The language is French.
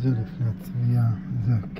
Je vais vous.